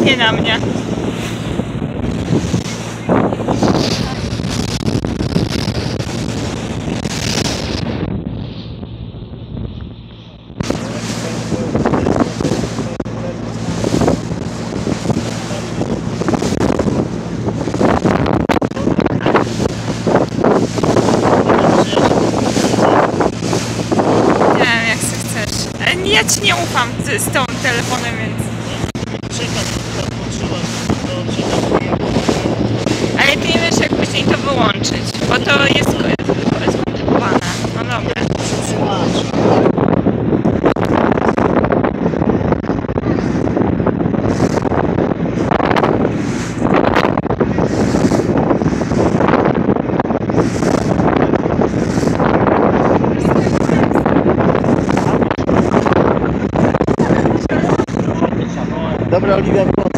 kapie na mnie. Ja ci nie ufam z tą telefonem, więc... Czekam, wyłączyć, bo to jest ko- skomplikowane. No dobra. Dobra, Oliwia.